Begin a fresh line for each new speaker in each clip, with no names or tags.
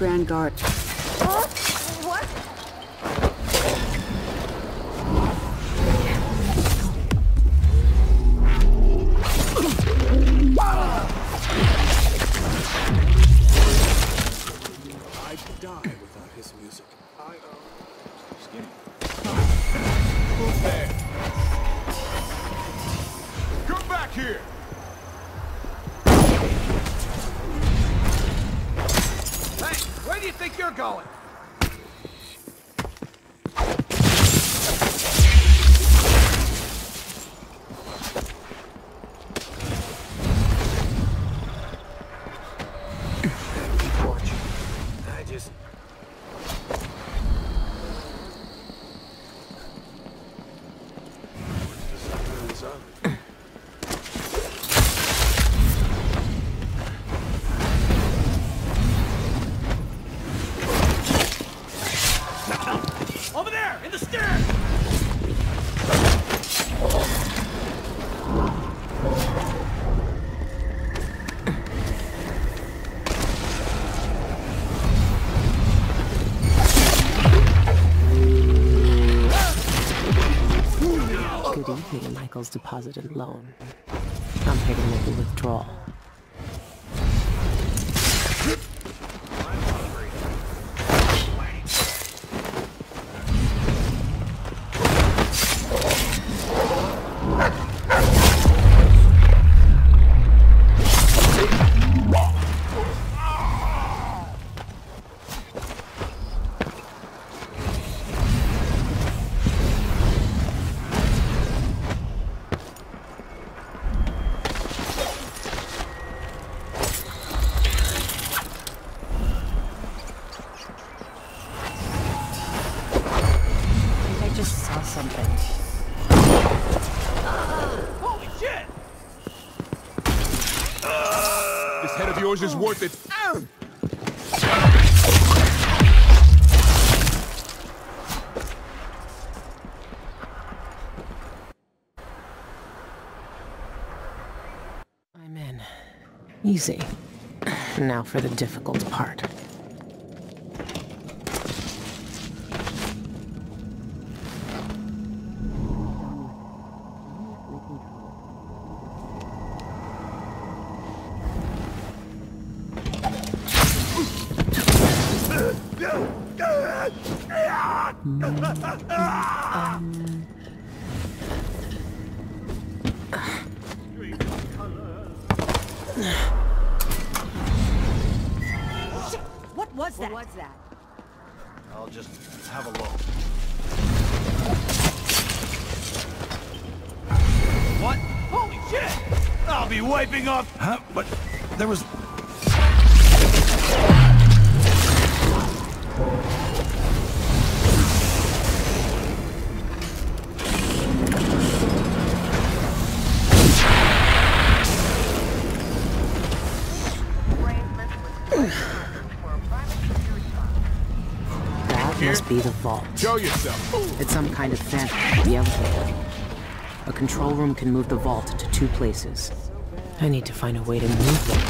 Grand Guard...
going?
Michael's deposited loan. I'm here to make a withdrawal.
This head of yours is worth it.
I'm in. Easy. Now for the difficult part.
What was that? What was that?
I'll just have a look.
What? Holy shit! I'll be wiping off...
Huh? But there was...
Must be the vault.
Show yourself.
It's some kind of phantom, the elevator. A control room can move the vault to two places. I need to find a way to move them.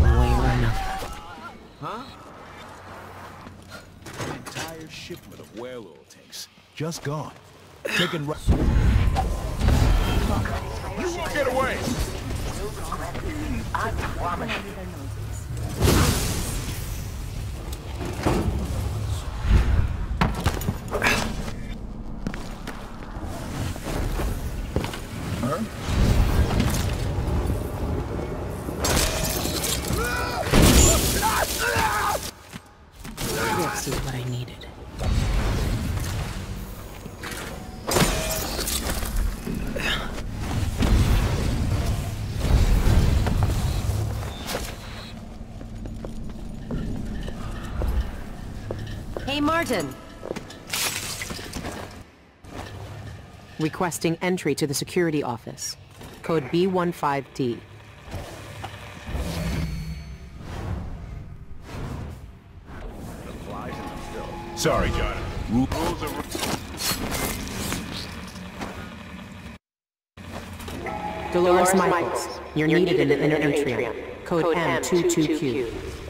One way or another.
An entire shipment of whale oil tanks. Just gone. Taken right...
You won't get away!
This is needed.
Hey,
Requesting entry to the security office. Code B15D.
Sorry, John.
Rules are...
Dolores Michaels, you're needed in the inner atrium. Code M222Q.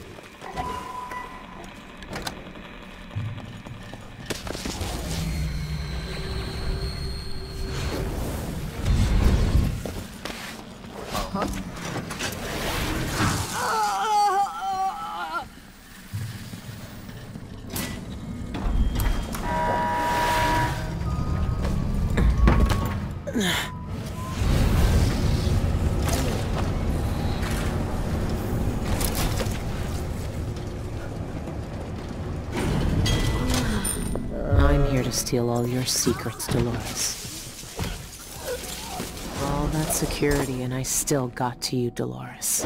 I'm here to steal all your secrets, Dolores. All that security, and I still got to you, Dolores.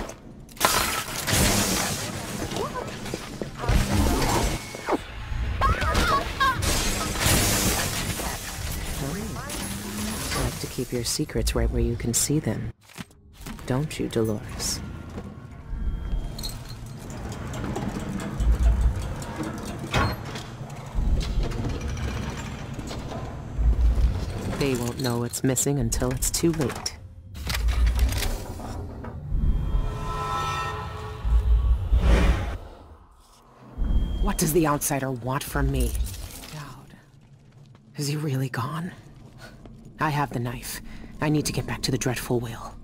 Keep your secrets right where you can see them. Don't you, Dolores? They won't know it's missing until it's too late. What does the outsider want from me? Daud. Is he really gone? I have the knife. I need to get back to the Dreadful
Wale.